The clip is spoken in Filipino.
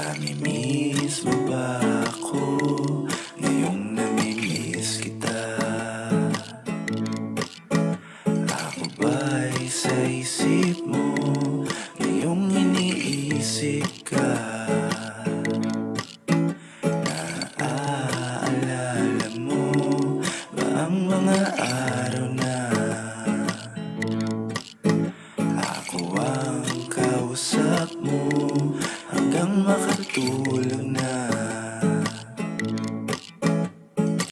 Namimiss mo ba ako. Ngayong namimiss kita. Ako ba'y sa isip mo? Ngayong iniisip ka? Naaalala mo ba ang mga araw na? Ako ang kausap mo makatulog na